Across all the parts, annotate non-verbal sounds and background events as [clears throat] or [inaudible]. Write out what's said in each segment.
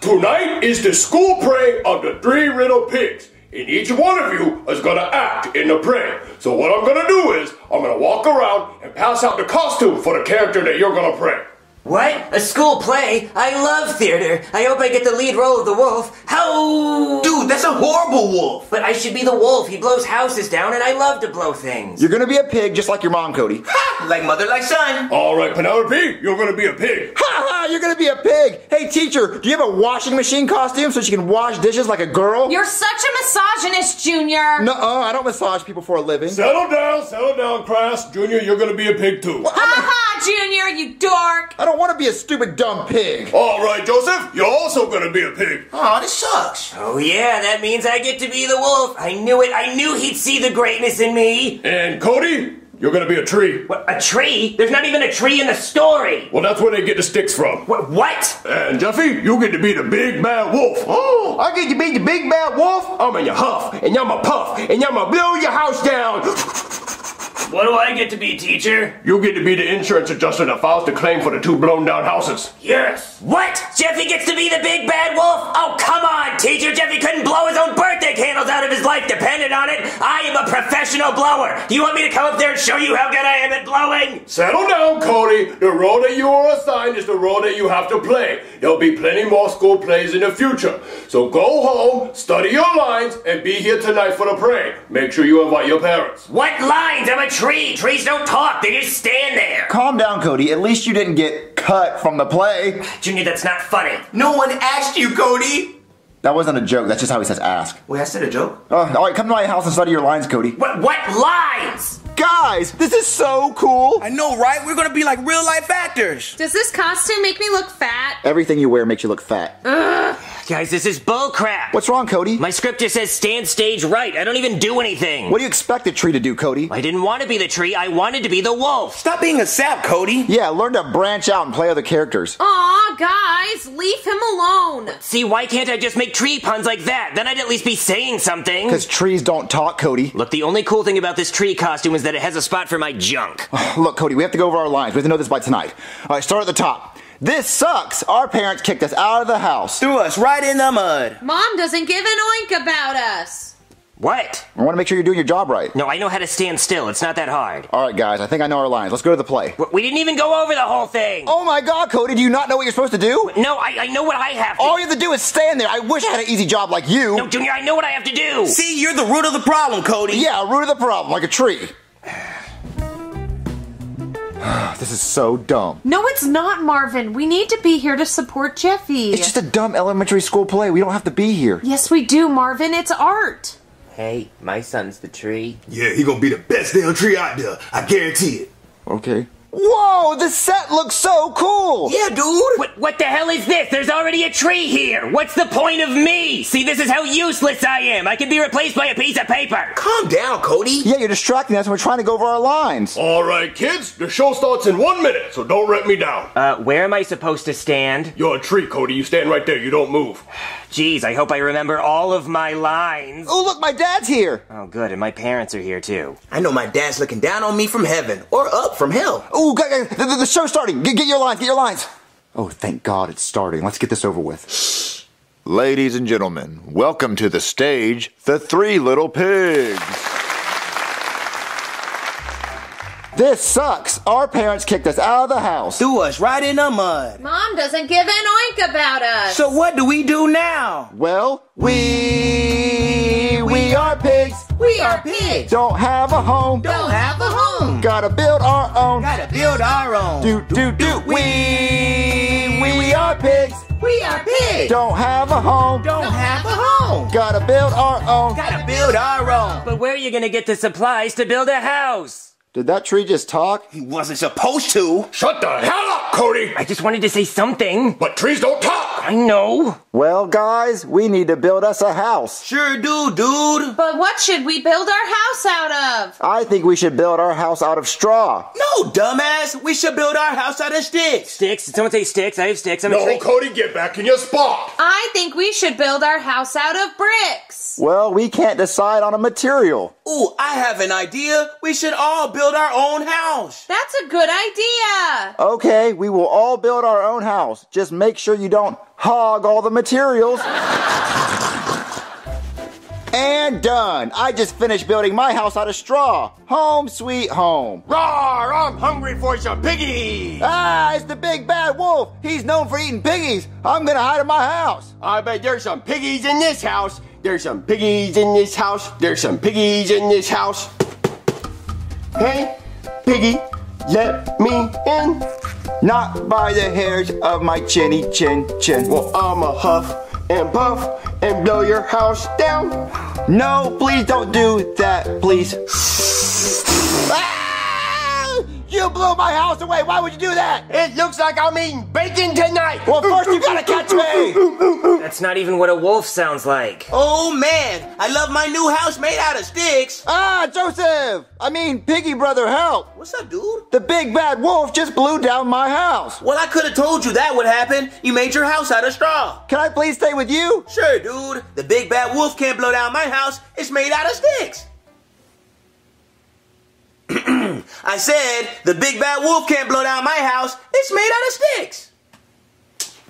tonight is the school play of the three little pigs. And each one of you is gonna act in the play. So what I'm gonna do is, I'm gonna walk around and pass out the costume for the character that you're gonna play. What? A school play? I love theater. I hope I get the lead role of the wolf. How? Dude, that's a horrible wolf. But I should be the wolf. He blows houses down, and I love to blow things. You're gonna be a pig just like your mom, Cody. Ha! Like mother, like son. All right, Penelope, you're gonna be a pig. Ha ha! You're gonna be a pig. Hey, teacher, do you have a washing machine costume so she can wash dishes like a girl? You're such a misogynist, Junior. No, -uh, I don't massage people for a living. Settle down, settle down, class. Junior, you're gonna be a pig too. Ha ha, Junior, you dork. I don't want to be a stupid dumb pig. All right, Joseph, you're also gonna be a pig. Aw, this sucks. Oh yeah, that means I get to be the wolf. I knew it. I knew he'd see the greatness in me. And Cody, you're gonna be a tree. What? A tree? There's not even a tree in the story. Well, that's where they get the sticks from. What? What? And Jeffy, you get to be the big bad wolf. Oh, [gasps] I get to be the big bad wolf. I'm in your huff, and I'm a puff, and I'm a blow your house down. What do I get to be, teacher? You get to be the insurance adjuster that files the claim for the two blown down houses. Yes. What? Jeffy gets to be the big bad wolf? Oh, come on, teacher. Jeffy couldn't blow his own birthday candles out of his life depended on it. I am a professional blower. Do you want me to come up there and show you how good I am at blowing? Settle down, Cody. The role that you are assigned is the role that you have to play. There'll be plenty more school plays in the future. So go home, study your lines, and be here tonight for the parade. Make sure you invite your parents. What lines? I'm a tree. Trees don't talk. They just stand there. Calm down, Cody. At least you didn't get cut from the play. Junior, that's not funny. No one asked you, Cody. That wasn't a joke. That's just how he says ask. Wait, I said a joke. Oh, all right, come to my house and study your lines, Cody. What? What lines? Guys, this is so cool. I know, right? We're gonna be like real life actors. Does this costume make me look fat? Everything you wear makes you look fat. Guys, this is bullcrap. What's wrong, Cody? My script just says stand stage right. I don't even do anything. What do you expect the tree to do, Cody? I didn't want to be the tree. I wanted to be the wolf. Stop being a sap, Cody. Yeah, learn to branch out and play other characters. Aw, guys, leave him alone. See, why can't I just make tree puns like that? Then I'd at least be saying something. Because trees don't talk, Cody. Look, the only cool thing about this tree costume is that it has a spot for my junk. [sighs] Look, Cody, we have to go over our lines. We have to know this by tonight. All right, start at the top. This sucks. Our parents kicked us out of the house. Threw us right in the mud. Mom doesn't give an oink about us. What? I want to make sure you're doing your job right. No, I know how to stand still. It's not that hard. All right, guys, I think I know our lines. Let's go to the play. W- We didn't even go over the whole thing. Oh my god, Cody, do you not know what you're supposed to do? No, I, I know what I have to do. All you have to do is stand there. I wish I had an easy job like you. No, Junior, I know what I have to do. See, you're the root of the problem, Cody. Yeah, root of the problem, like a tree. [sighs] this is so dumb. No, it's not, Marvin. We need to be here to support Jeffy. It's just a dumb elementary school play. We don't have to be here. yes, we do, Marvin. It's art. Hey, my son's the tree. Yeah, he gonna be the best damn tree out there. I guarantee it. Okay. Whoa, this set looks so cool! Yeah, dude. What, what the hell is this? There's already a tree here. What's the point of me? See, this is how useless I am. I can be replaced by a piece of paper. Calm down, Cody. Yeah, you're distracting us and we're trying to go over our lines. All right, kids, the show starts in one minute, so don't let me down. Uh, where am I supposed to stand? You're a tree, Cody. You stand right there. You don't move. [sighs] Geez, I hope I remember all of my lines. Oh, look, my dad's here! Oh, good, and my parents are here too. I know my dad's looking down on me from heaven or up from hell. Oh, the, the, the show's starting. Get, get your lines, get your lines. Oh, thank God it's starting. Let's get this over with. Ladies and gentlemen, welcome to the stage, The Three Little Pigs. This sucks. Our parents kicked us out of the house. Threw us right in the mud. Mom doesn't give an oink about us. So what do we do now? Well, we we are pigs. We are pigs. Don't have a home. Don't have a home. Gotta build our own. Gotta build our own. Do do do. We we we are pigs. We are pigs. Don't have a home. Don't have a home. Gotta build our own. Gotta build our own. But where are you gonna get the supplies to build a house? Did that tree just talk? He wasn't supposed to. Shut the hell up, Cody! I just wanted to say something. But trees don't talk! I know. Well, guys, we need to build us a house. Sure do, dude. But what should we build our house out of? I think we should build our house out of straw. No, dumbass. We should build our house out of sticks. Sticks? Did someone say sticks? I have sticks. I'm a No, tree. Cody, get back in your spot! I think we should build our house out of bricks. Well, we can't decide on a material. Ooh, I have an idea. We should all build our own house. That's a good idea. Okay, we will all build our own house. Just make sure you don't hog all the materials. and done. I just finished building my house out of straw. Home sweet home. Rawr, I'm hungry for some piggies. Ah, it's the big bad wolf. He's known for eating piggies. I'm gonna hide in my house. I bet there's some piggies in this house. There's some piggies in this house. There's some piggies in this house. Hey, piggy, let me in. Not by the hairs of my chinny chin chin. Well, I'ma huff and puff and blow your house down. No, please don't do that, please. Ah! You blew my house away. Why would you do that? It looks like I'm eating bacon tonight. Well, first you gotta catch me. That's not even what a wolf sounds like. Oh man, I love my new house made out of sticks. Ah, Joseph. I mean, Piggy brother, help. What's up, dude? The big bad wolf just blew down my house. Well, I could have told you that would happen. You made your house out of straw. Can I please stay with you? Sure, dude. The big bad wolf can't blow down my house. It's made out of sticks. [clears throat] I said the big bad wolf can't blow down my house. It's made out of sticks.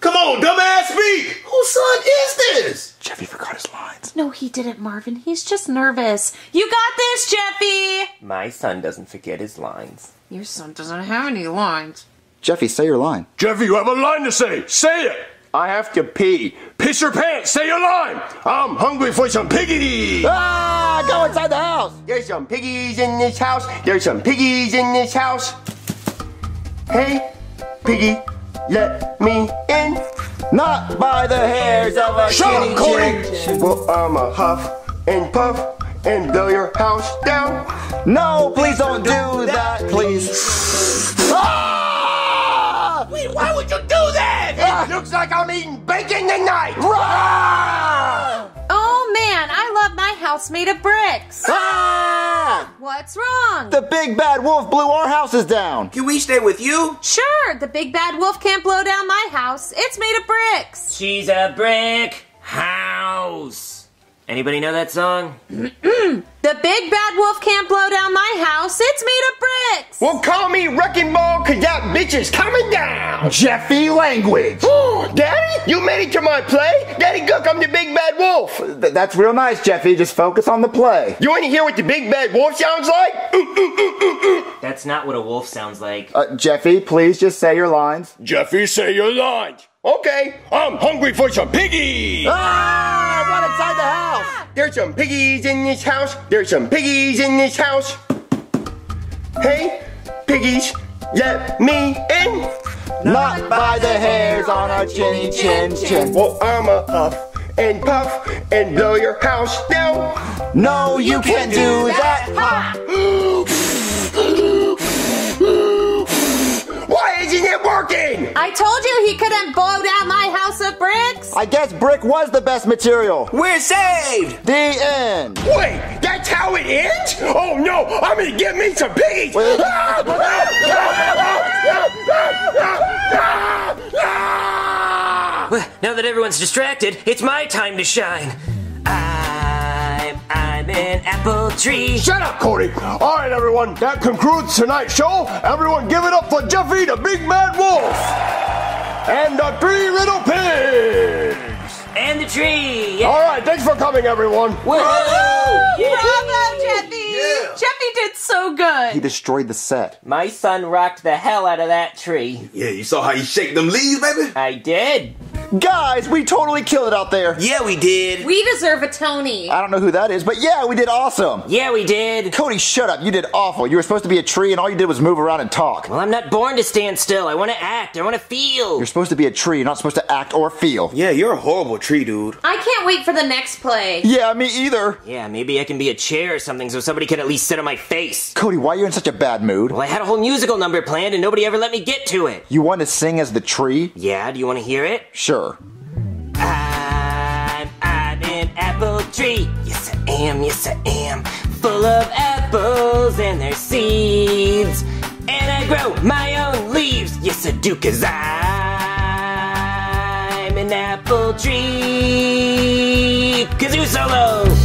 Come on, dumbass, speak! Whose son is this? Jeffy forgot his lines. No, he didn't, Marvin. He's just nervous. You got this, Jeffy! My son doesn't forget his lines. Your son doesn't have any lines. Jeffy, say your line. Jeffy, you have a line to say. Say it. I have to pee. Piss your pants. Say your line. I'm hungry for some piggies. Ah, go inside the house. There's some piggies in this house. There's some piggies in this house. Hey, piggy, let me in. Not by the hairs of a Shut up, chin. Well, I'ma huff and puff and blow your house down. No, please don't do that, please. Ah! Wait, why would you do that? It looks like I'm eating bacon tonight. Oh man, I love my house made of bricks. Ah! What's wrong? The big bad wolf blew our houses down. Can we stay with you? Sure, the big bad wolf can't blow down my house. It's made of bricks. She's a brick house. Anybody know that song? The big bad wolf can't blow down my house. It's made of bricks. Well, call me Wrecking Ball, cause that bitch is coming down. Jeffy language. Daddy, you made it to my play? Daddy Gook, I'm the big bad wolf. Th- that's real nice, Jeffy. Just focus on the play. You wanna hear what the big bad wolf sounds like? That's not what a wolf sounds like. Uh, Jeffy, please just say your lines. Jeffy, say your lines. Okay, I'm hungry for some piggies. Ah! Run inside the house. There's some piggies in this house. There's some piggies in this house. Hey, piggies, let me in. Not by the hairs on our chinny chin chin. Well, I'ma huff and puff and blow your house down. No, you can't do that. Ha! Why isn't working? I told you he couldn't blow down my house of bricks. I guess brick was the best material. We're saved. The end. Wait, that's how it ends? Oh no, I'm gonna get me some piggies. [laughs] Well, now that everyone's distracted, it's my time to shine. I'm, I'm an apple tree. Shut up, Cody. All right, everyone, that concludes tonight's show. Everyone, give it up for Jeffy, the Big Mad Wolf, and the three little pigs. And the tree. Yeah. All right, thanks for coming, everyone. Woohoo! Yeah. Bravo, Jeffy! Jeffy did so good. He destroyed the set. My son rocked the hell out of that tree. Yeah, you saw how he shake them leaves, baby? I did. Guys, we totally killed it out there. Yeah, we did. We deserve a Tony. I don't know who that is, but yeah, we did awesome. Yeah, we did. Cody, shut up. You did awful. You were supposed to be a tree, and all you did was move around and talk. Well, I'm not born to stand still. I want to act. I want to feel. You're supposed to be a tree. You're not supposed to act or feel. Yeah, you're a horrible tree, dude. I can't wait for the next play. Yeah, me either. Yeah, maybe I can be a chair or something so somebody can at least sit on my face. Cody, why are you in such a bad mood? Well, I had a whole musical number planned and nobody ever let me get to it. You want to sing as the tree? Yeah, do you want to hear it? Sure. I'm, I'm an apple tree. Yes, I am. Yes, I am. Full of apples and their seeds. And I grow my own leaves. Yes, I do, cause I'm an apple tree. Kazoo solo.